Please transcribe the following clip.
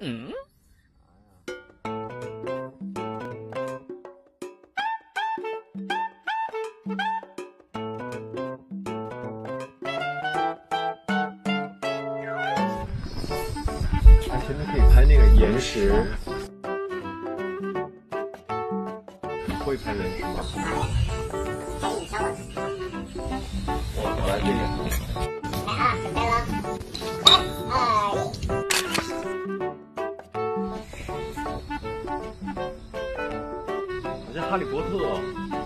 嗯。啊，现在可以拍那个岩石，会拍人是吗？我我来这个。来啊，准备了，哈利波特。